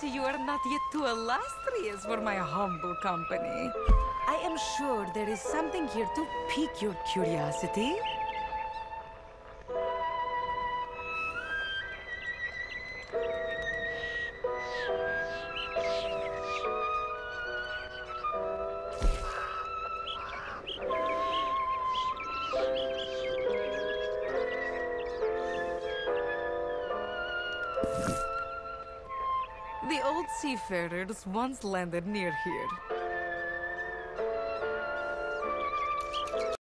see you are not yet too illustrious for my humble company. I am sure there is something here to pique your curiosity. The old seafarers once landed near here.